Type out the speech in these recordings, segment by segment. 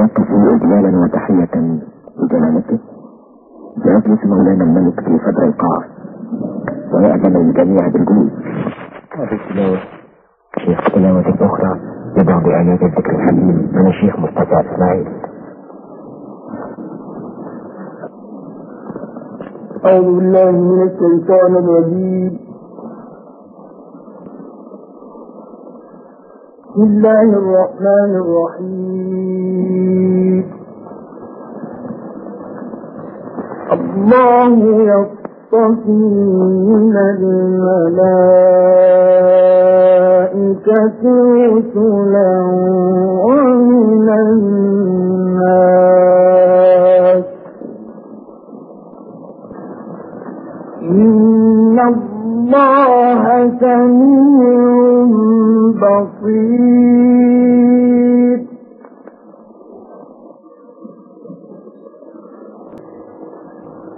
ويقف إجلالا وتحية لجلالته. سيجلس مولانا الملك في صدر القاعة ويأذن الجميع بالجلوس هذه التلاوة شيخ تلاوة أخرى لبعض آيات الذكر الحكيم من الشيخ مصطفى إسماعيل. أعوذ بالله من الشيطان الرجيم. بسم الله الرحمن الرحيم. الله يصطفي من الملائكة رسلا ومن الناس. إن الله سميع بصير.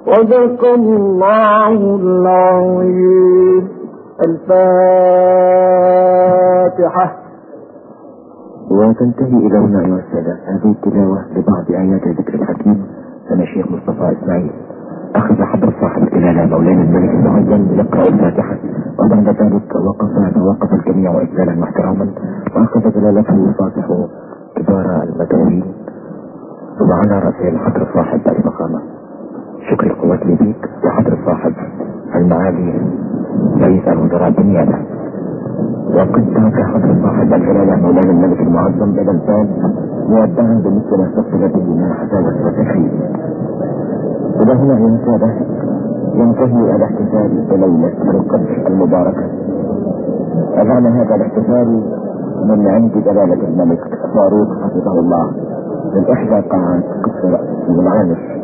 صدق الله العظيم. الفاتحة. وتنتهي إلى هنا أيها السادة هذه التلاوة لبعض آيات الذكر الحكيم. من الشيخ مصطفى إسماعيل. أخذ حضر صاحب الجلالة مولانا الملك المعظم يقرأ الفاتحة. وبعد ذلك وقف توقف الجميع إجلالا واحتراما وأخذ جلالته يصافح كبار المدعوين وعلى رأسه الحضر صاحب الفخامة شكري قوتي بيك يا حضر صاحب المعالي رئيس الوزراء بالنيابة وقد ترك حضر صاحب الجلالة مولانا الملك المعظم إلى الباب مودعا بمثل من حساب التكفير إلى هنا يا سادة ينتهي الاحتفال بليلة القدر المباركة. أذان هذا الاحتفال من عند جلالة الملك فاروق حفظه الله من إحدى قاعات قصر المعامر